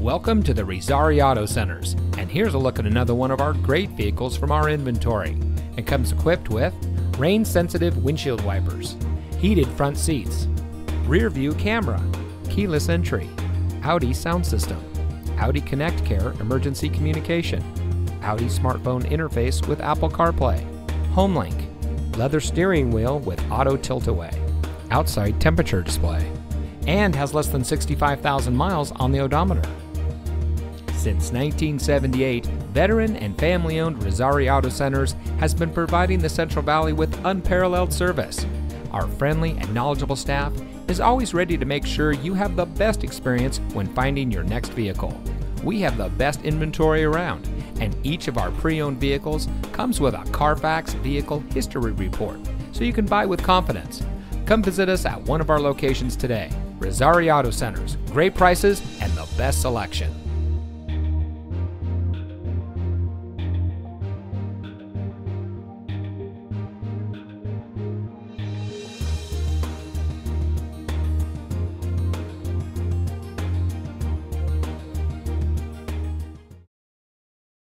Welcome to the Razzari Auto Centers, and here's a look at another one of our great vehicles from our inventory. It comes equipped with rain sensitive windshield wipers, heated front seats, rear view camera, keyless entry, Audi sound system, Audi Connect Care emergency communication, Audi smartphone interface with Apple CarPlay, HomeLink, leather steering wheel with auto tilt-away, outside temperature display, and has less than 65,000 miles on the odometer. Since 1978, veteran and family owned Razzari Auto Centers has been providing the Central Valley with unparalleled service. Our friendly and knowledgeable staff is always ready to make sure you have the best experience when finding your next vehicle. We have the best inventory around, and each of our pre owned vehicles comes with a Carfax Vehicle History Report, so you can buy with confidence. Come visit us at one of our locations today. Razzari Auto Centers, great prices and the best selection.